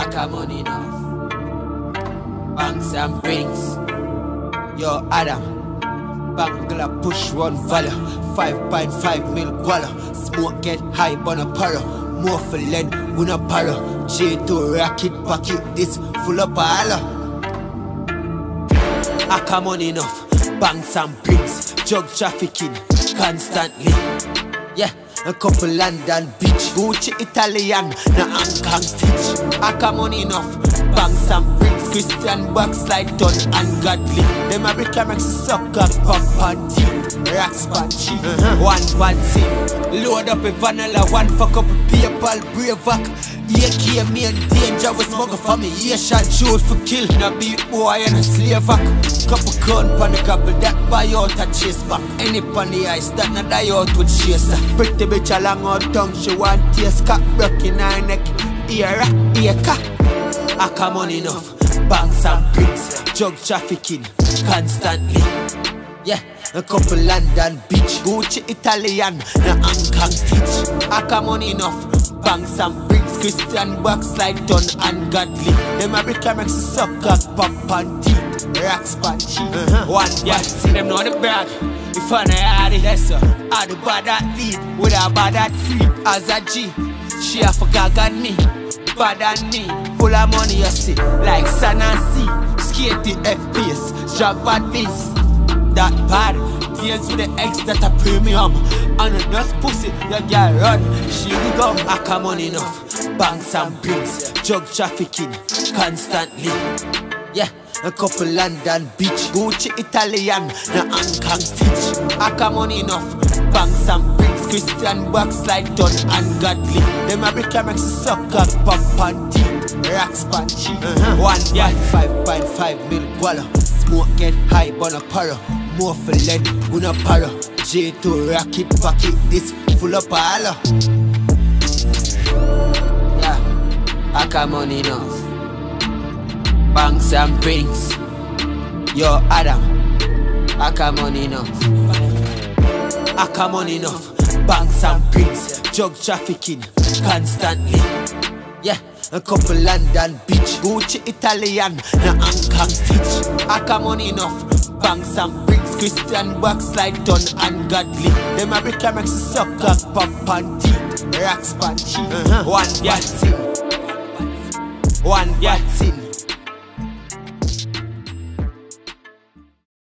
I come on enough. Banks and Brinks. Yo, Adam. Bangla push one valor. 5.5 mil guala. Smoke get high on a para. More for lead, we no para. J2 rocket pocket, this full of bala. I come on enough. Banks and brings. Jug trafficking constantly. Yeah. A couple London beach, Gucci Italian, na Hong Kong stitch. I come on enough, banks and bricks, Christian backslide done ungodly. Them a brick and makes suck up pump and teeth, racks pan cheap. Uh-huh. One one scene, load up a vanilla, one fuck up a PayPal, brave back. me main danger, we smuggle for me, Asian shoot for kill. Na beat boy and a slave back. Couple gun pan the couple that buy out a chase back. Any pan the ice that die out with chaser. Pretty bitch along her tongue, she want taste cock broken her neck. Ear, ear, cock. I come on enough. Banks and bricks, drug trafficking constantly. Yeah, a couple London beach, Gucci Italian, na Hong Kong stitch. I come on enough. And bricks, Christian backslide done ungodly. Them a and a suck up, pump and teeth, racks pan cheap. Uh-huh. One, yeah, see them know the brag. If I know how it, yes sir. I do bad at lead, with a bad at free. As a G, she a forgot got me. Bad and me, full of money you see, like sun and sea. Skate the FPS, drop bad beats. That bad, deals with the X that a premium. And a dust pussy, your girl run. She will go, I come on enough. Banks and bricks, drug trafficking constantly. Yeah, a couple London beach, Gucci Italian, na Hong Kong stitch. I come on enough. Banks and bricks, Christian backslide done ungodly. Them a brick and makes a suck up, pump and teeth, racks pan cheap. Uh-huh. One, yeah, five point five mil guala. Smoke get high, on a para. More for lead, we no para. J2 rocket pocket, this full of pala. Come on enough. Banks and Brinks. Yo, Adam, I come on enough. I come on enough. Banks and bricks, drug trafficking constantly. Yeah, a couple London beach, Gucci Italian, na Kong stitch. I come on enough. Banks and bricks, Christian backslide done ungodly. Them a brick and makes a suck up, pump and teeth, racks pan cheap. Uh-huh. One, yeah, One, yeah,